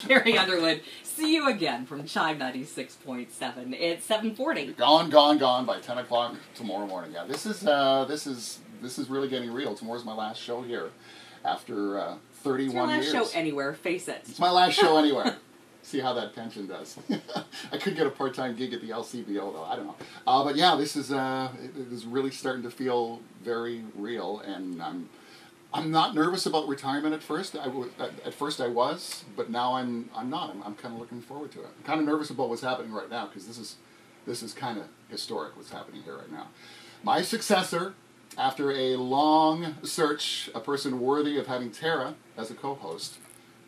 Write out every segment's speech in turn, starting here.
Carrie Underwood. See you again from CHYM 96.7. It's 740. Gone, gone, gone by ten o'clock tomorrow morning. Yeah, this is uh, this is this is really getting real. Tomorrow's my last show here, after uh, It's your thirty-one last years. show anywhere, face it. it's my last show anywhere. See how that pension does. I could get a part-time gig at the LCBO though. I don't know. Uh, but yeah, this is uh, it, it is really starting to feel very real, and I'm I'm not nervous about retirement at first. I w- at, at first I was, but now I'm I'm not. I'm, I'm kind of looking forward to it. I'm kind of nervous about what's happening right now because this is this is kind of historic what's happening here right now. My successor, after a long search, a person worthy of having Tara as a co-host,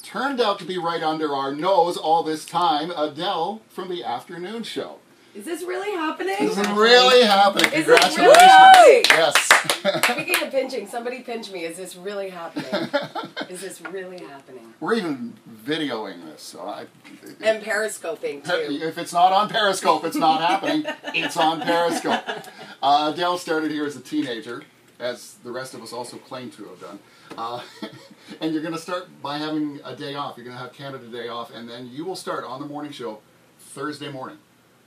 turned out to be right under our nose all this time. Adele from the afternoon show. Is this really happening? This is really happening. It Congratulations. really? Yes. Speaking of pinching, somebody pinch me. Is this really happening? Is this really happening? We're even videoing this, so I. And periscoping too. If it's not on Periscope, it's not happening. It's on Periscope. Uh, Adele started here as a teenager, as the rest of us also claim to have done. Uh, and you're going to start by having a day off. You're going to have Canada Day off, and then you will start on the morning show Thursday morning,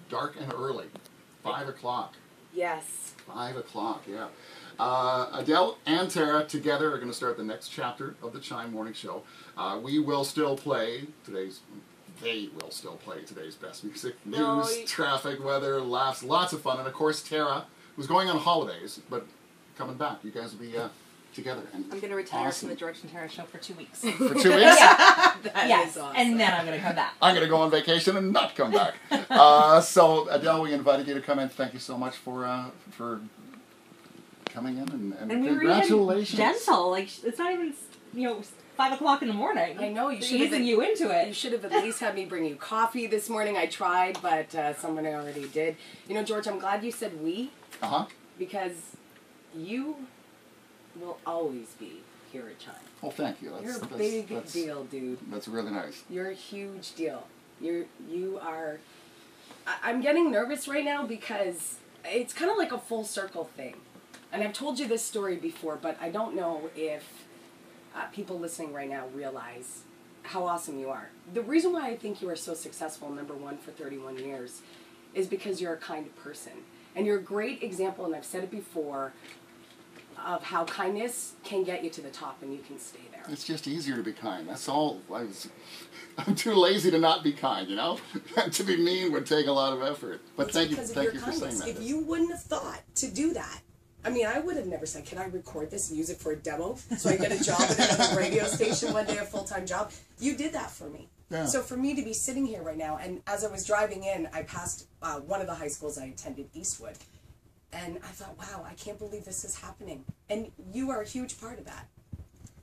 dark and early, 5 o'clock. Yes. Five o'clock, yeah. Uh, Adele and Tara together are going to start the next chapter of the CHYM Morning Show. Uh, we will still play today's. They will still play today's best music, news, No, you- traffic, weather, laughs, lots of fun, and of course Tara, who's going on holidays but coming back. You guys will be uh, together. And I'm going to retire awesome. from the George and Tara show for two weeks. for two weeks. That is yes, awesome. and then I'm going to come back. I'm going to go on vacation and not come back. uh, so Adele, we invited you to come in. Thank you so much for uh, for coming in and, and, And we were congratulations. even gentle. Like, it's not even, you know, 5 o'clock in the morning. I know, you They're should have easing been- you into it. You should have at least had me bring you coffee this morning. I tried, but uh, someone already did. You know, George, I'm glad you said we Uh huh. because you will always be here at CHYM. Well, thank you. That's, You're a that's, big that's, deal, dude. That's really nice. You're a huge deal. You're you are. I, I'm getting nervous right now because it's kind of like a full circle thing, and I've told you this story before, but I don't know if uh, people listening right now realize how awesome you are. The reason why I think you are so successful, number one, for 31 years, is because you're a kind person, and you're a great example. And I've said it before of how kindness can get you to the top, and you can stay there. It's just easier to be kind. That's all. I was, I'm too lazy to not be kind. You know, to be mean would take a lot of effort. But It's thank you, thank you for saying that. If you wouldn't have thought to do that, I mean, I would have never said, "Can I record this and use it for a demo so I get a job at another radio station one day, a full time job?" You did that for me. Yeah. So for me to be sitting here right now, and as I was driving in, I passed uh, one of the high schools I attended, Eastwood, and I thought, "Wow, I can't believe this is happening," and you are a huge part of that.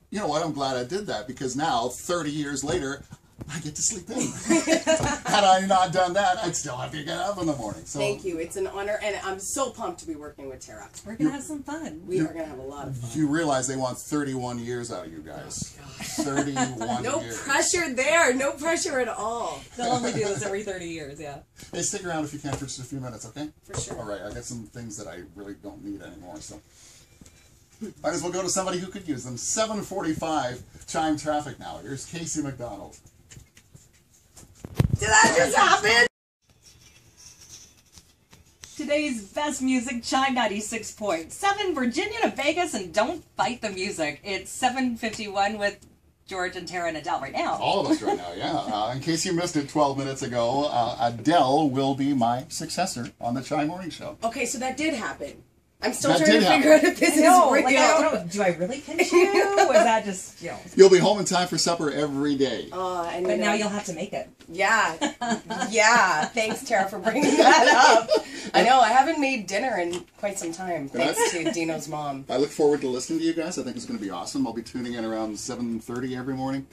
you know what? I'm glad I did that because now, 30 years later, I get to sleep in. Had I not done that, I'd still have to get up in the morning. So Thank you. It's an honor, and I'm so pumped to be working with Tara. We're gonna have some fun. We are gonna have a lot of fun. You realize they want 31 years out of you guys. 31 No years. pressure there. No pressure at all. They'll only do this every 30 years, yeah. Hey, stick around if you can for just a few minutes, okay? For sure. All right, I got some things that I really don't need anymore, so. Might as well go to somebody who could use them. 745 CHYM traffic now. Here's Casey McDonald. Did that just happen? Today's best music, CHYM 96.7, Virginia to Vegas, and don't fight the music. It's 7.51 with George and Tara and Adele right now. All of us right now, yeah. Uh, in case you missed it 12 minutes ago, uh, Adele will be my successor on the CHYM Morning Show. Okay, so that did happen. I'm still That trying did to figure out if this I know, is real. like, I don't know. Do I really pinch you? Was that just, you know? You'll be home in time for supper every day. Uh, and But now you'll have to make it. Yeah, yeah. Thanks, Tara, for bringing that up. I know I haven't made dinner in quite some time. Thanks to Dino's mom. I look forward to listening to you guys. I think it's going to be awesome. I'll be tuning in around 7.30 every morning.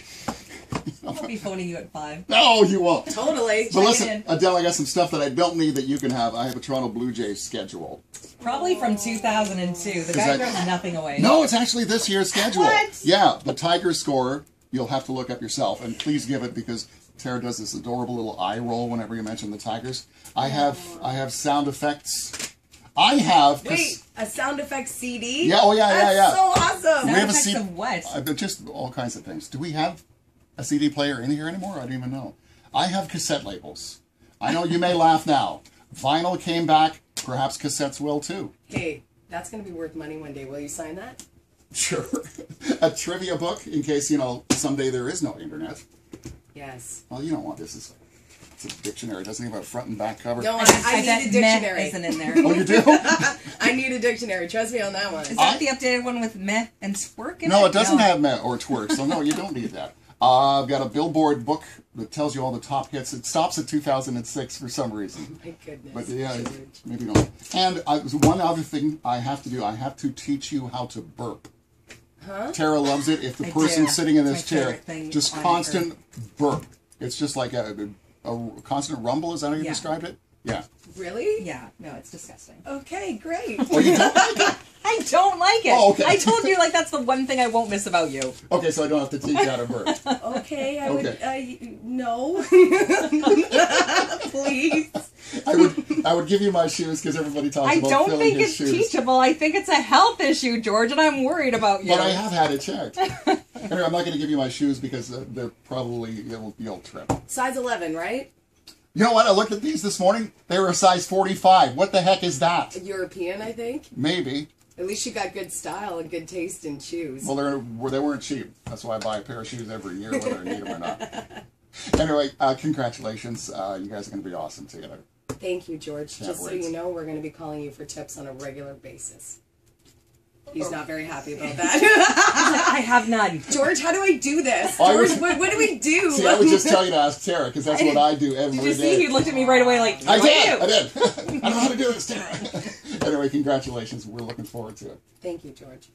I'll be phoning you at 5. No, you won't. Totally. But Check listen. Adele, I got some stuff that I don't need that you can have. I have a Toronto Blue Jays schedule. Probably from 2002. The guy throws nothing away. No, it's actually this year's schedule. What? Yeah, the Tigers score. You'll have to look up yourself, and please give it because Tara does this adorable little eye roll whenever you mention the Tigers. I have I have sound effects. I have. Wait, a sound effects CD? Yeah, oh, yeah, yeah, That's yeah. so awesome. we have a effects seat. of what? Uh, just all kinds of things. Do we have a CD player in here anymore? I don't even know. I have cassette labels. I know you may laugh now. Vinyl came back. Perhaps cassettes will too. Hey, that's going to be worth money one day. Will you sign that? Sure. a trivia book in case, you know, someday there is no internet. Yes. Well, you don't want this. It's a, it's a dictionary. It doesn't even have a front and back cover. No, I, I, I, need a dictionary. isn't in there. Oh, you do? I need a dictionary. Trust me on that one. Is that I- the updated one with meh and twerk in no, it? it doesn't have Met or Twerk, so no, you don't need that. Uh, I've got a Billboard book that tells you all the top hits. It stops at 2006 for some reason. Oh My goodness. But yeah, George. maybe not. And I, one other thing I have to do, I have to teach you how to burp. Huh? Tara loves it. If the I person do. sitting in this chair, just on constant burp. It's just like a, a, a constant rumble. Is that how you Yeah. described it? Yeah. Really? Yeah, no, it's disgusting. Okay, great. Well, you don't like it. I don't like it. Oh, okay. I told you like that's the one thing I won't miss about you. Okay, so I don't have to teach you how to burp. Okay, I would. Okay. Uh, no. Please. I would I would give you my shoes because everybody talks about it. I about don't filling think his it's shoes. teachable. I think it's a health issue, George, and I'm worried about you. But I have had it checked. anyway, I'm not going to give you my shoes because uh, they're probably you'll, you'll trip. Size 11, right? You know what? I looked at these this morning. They were a size 45. What the heck is that? European, I think. Maybe. At least you got good style and good taste in shoes. Well, they're, they weren't cheap. That's why I buy a pair of shoes every year, whether I need them or not. Anyway, uh, congratulations. Uh, you guys are going to be awesome together. Thank you, George. Can't Just so you know, we're going to be calling you for tips on a regular basis. He's not very happy about that. I have none. George, how do I do this? I George, was- what, what do we do? See, I would just tell you to ask Tara because that's what I do every Did day. you see? He looked at me right away like, I "What do did. you?" I did. I don't know how to do this, Tara. Anyway, congratulations. We're looking forward to it. Thank you, George.